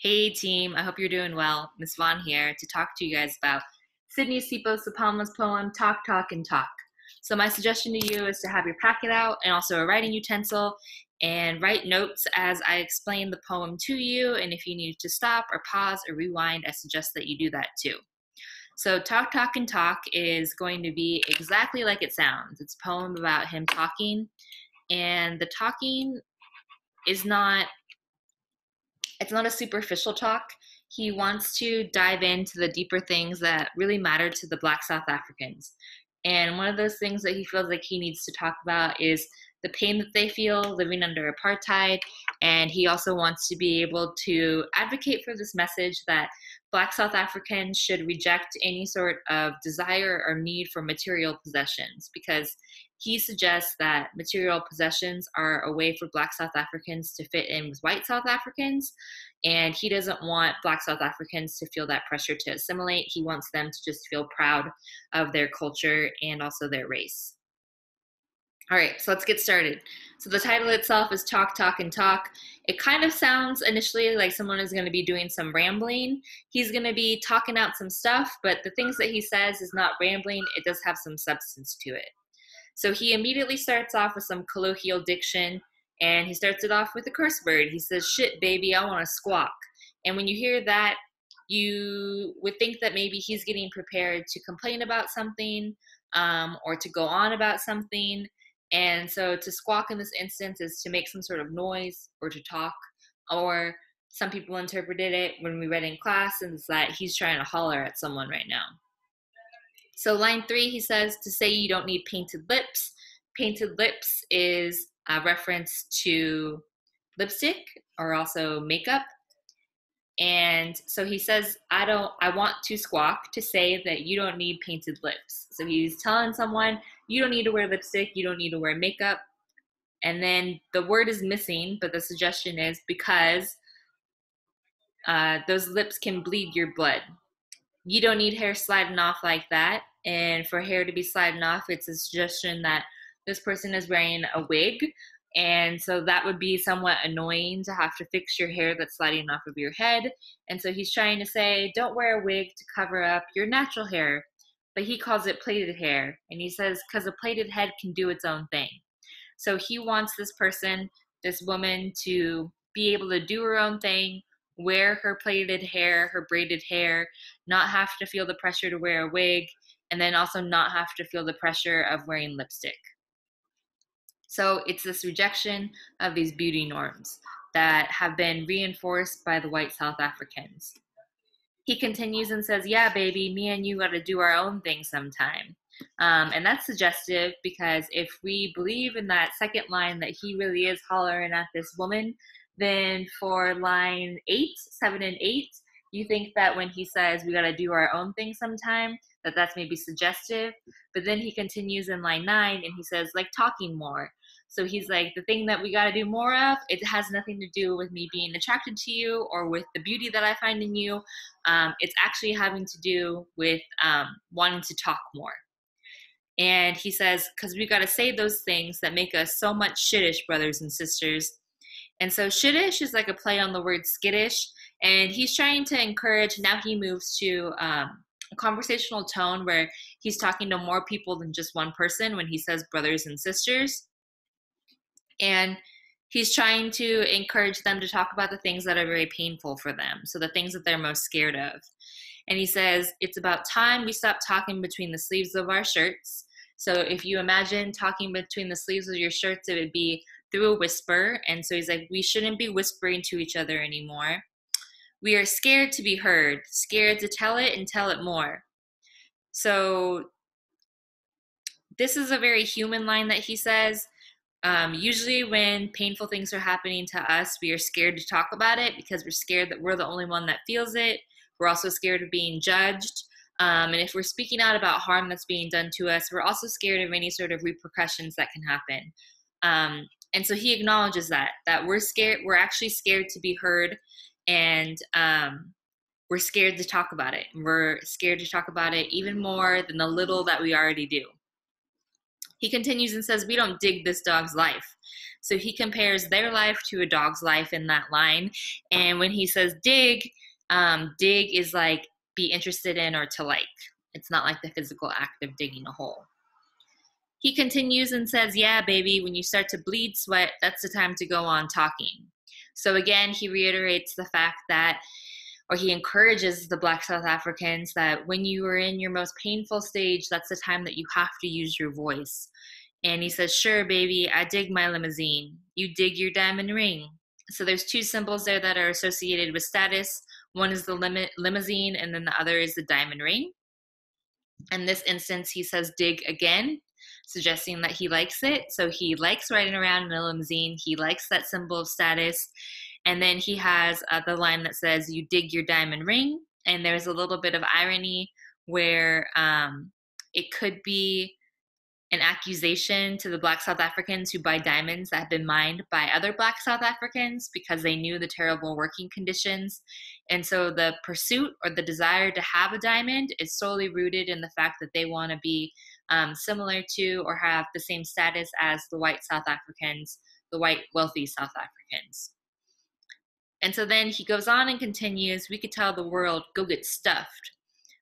Hey team, I hope you're doing well. Miss Vaughan here to talk to you guys about Sydney Sipho Sepamla's poem Talk, Talk, and Talk. So my suggestion to you is to have your packet out and also a writing utensil and write notes as I explain the poem to you. And if you need to stop or pause or rewind, I suggest that you do that too. So Talk, Talk, and Talk is going to be exactly like it sounds. It's a poem about him talking and the talking is not it's not a superficial talk. He wants to dive into the deeper things that really matter to the Black South Africans. And one of those things that he feels like he needs to talk about is the pain that they feel living under apartheid. And he also wants to be able to advocate for this message that Black South Africans should reject any sort of desire or need for material possessions because he suggests that material possessions are a way for Black South Africans to fit in with white South Africans. And he doesn't want Black South Africans to feel that pressure to assimilate. He wants them to just feel proud of their culture and also their race. All right, so let's get started. So the title itself is Talk, Talk, and Talk. It kind of sounds initially like someone is going to be doing some rambling. He's going to be talking out some stuff, but the things that he says is not rambling. It does have some substance to it. So he immediately starts off with some colloquial diction, and he starts it off with a curse word. He says, Shit, baby, I want to squawk. And when you hear that, you would think that maybe he's getting prepared to complain about something um, or to go on about something and so to squawk in this instance is to make some sort of noise or to talk, or some people interpreted it when we read in class and it's that he's trying to holler at someone right now. So line three, he says to say you don't need painted lips. Painted lips is a reference to lipstick or also makeup. And so he says, I don't, I want to squawk to say that you don't need painted lips. So he's telling someone, you don't need to wear lipstick, you don't need to wear makeup. And then the word is missing, but the suggestion is because uh, those lips can bleed your blood. You don't need hair sliding off like that. And for hair to be sliding off, it's a suggestion that this person is wearing a wig and so that would be somewhat annoying to have to fix your hair that's sliding off of your head. And so he's trying to say, don't wear a wig to cover up your natural hair. But he calls it plaited hair. And he says, because a plaited head can do its own thing. So he wants this person, this woman, to be able to do her own thing, wear her plaited hair, her braided hair, not have to feel the pressure to wear a wig, and then also not have to feel the pressure of wearing lipstick. So it's this rejection of these beauty norms that have been reinforced by the white South Africans. He continues and says, Yeah, baby, me and you got to do our own thing sometime. Um, and that's suggestive because if we believe in that second line that he really is hollering at this woman, then for line eight, seven, and eight, you think that when he says we got to do our own thing sometime, that that's maybe suggestive. But then he continues in line nine and he says, like talking more. So he's like, the thing that we got to do more of, it has nothing to do with me being attracted to you or with the beauty that I find in you. Um, it's actually having to do with um, wanting to talk more. And he says, because we got to say those things that make us so much shittish, brothers and sisters. And so shittish is like a play on the word skittish. And he's trying to encourage, now he moves to um, conversational tone where he's talking to more people than just one person when he says brothers and sisters. And he's trying to encourage them to talk about the things that are very painful for them so the things that they're most scared of. And he says it's about time we stop talking between the sleeves of our shirts. So if you imagine talking between the sleeves of your shirts it would be through a whisper and so he's like we shouldn't be whispering to each other anymore we are scared to be heard scared to tell it and tell it more so this is a very human line that he says um, usually, when painful things are happening to us, we are scared to talk about it because we're scared that we're the only one that feels it. We're also scared of being judged. Um, and if we're speaking out about harm that's being done to us, we're also scared of any sort of repercussions that can happen. Um, and so he acknowledges that that we're scared. We're actually scared to be heard, and um, we're scared to talk about it. We're scared to talk about it even more than the little that we already do. He continues and says, We don't dig this dog's life. So he compares their life to a dog's life in that line. And when he says dig, um, dig is like be interested in or to like. It's not like the physical act of digging a hole. He continues and says, Yeah, baby, when you start to bleed sweat, that's the time to go on talking. So again, he reiterates the fact that, or he encourages the Black South Africans that when you are in your most painful stage, that's the time that you have to use your voice. And he says, Sure, baby, I dig my limousine. You dig your diamond ring. So there's two symbols there that are associated with status. One is the lim- limousine, and then the other is the diamond ring. In this instance, he says dig again, suggesting that he likes it. So he likes riding around in a limousine. He likes that symbol of status. And then he has uh, the line that says, You dig your diamond ring. And there's a little bit of irony where um, it could be an accusation to the black South Africans who buy diamonds that have been mined by other black South Africans because they knew the terrible working conditions. And so the pursuit or the desire to have a diamond is solely rooted in the fact that they want to be um, similar to or have the same status as the white South Africans, the white wealthy South Africans. And so then he goes on and continues, we could tell the world, go get stuffed.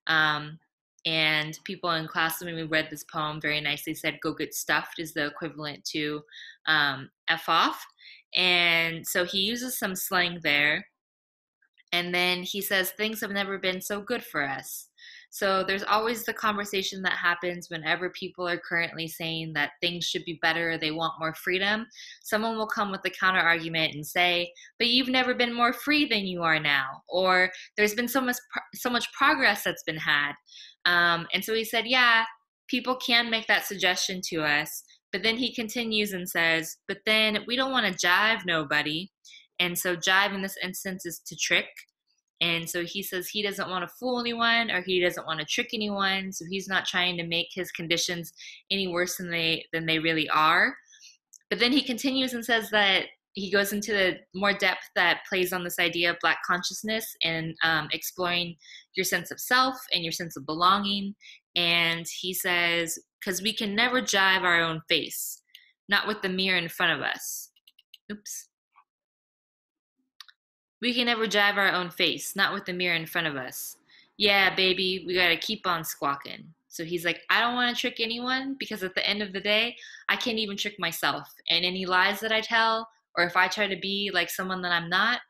Um, and people in class when we read this poem very nicely said go get stuffed is the equivalent to um, f off and so he uses some slang there and then he says things have never been so good for us so there's always the conversation that happens whenever people are currently saying that things should be better, they want more freedom. Someone will come with a counter argument and say, "But you've never been more free than you are now," or "There's been so much so much progress that's been had." Um, and so he said, "Yeah, people can make that suggestion to us." But then he continues and says, "But then we don't want to jive nobody." And so jive in this instance is to trick. And so he says he doesn't want to fool anyone or he doesn't want to trick anyone. So he's not trying to make his conditions any worse than they than they really are. But then he continues and says that he goes into the more depth that plays on this idea of black consciousness and um, exploring your sense of self and your sense of belonging. And he says, because we can never jive our own face, not with the mirror in front of us. Oops. We can never jive our own face, not with the mirror in front of us. Yeah, baby, we gotta keep on squawking. So he's like, I don't wanna trick anyone because at the end of the day, I can't even trick myself. And any lies that I tell, or if I try to be like someone that I'm not,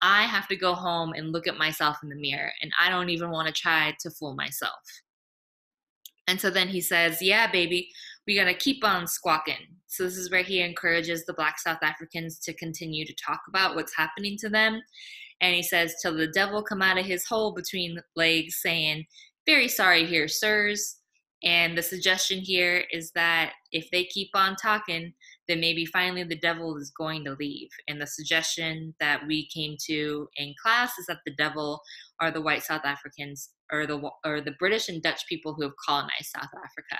I have to go home and look at myself in the mirror. And I don't even wanna try to fool myself. And so then he says, Yeah, baby, we got to keep on squawking. So, this is where he encourages the Black South Africans to continue to talk about what's happening to them. And he says, Till the devil come out of his hole between legs, saying, Very sorry here, sirs. And the suggestion here is that if they keep on talking, then maybe finally the devil is going to leave. And the suggestion that we came to in class is that the devil are the white South Africans or the or the British and Dutch people who have colonized South Africa.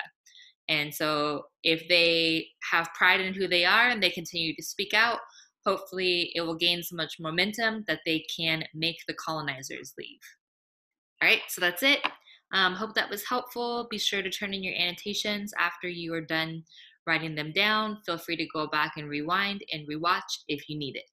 And so if they have pride in who they are and they continue to speak out, hopefully it will gain so much momentum that they can make the colonizers leave. All right, so that's it. Um, hope that was helpful. Be sure to turn in your annotations after you are done writing them down. Feel free to go back and rewind and rewatch if you need it.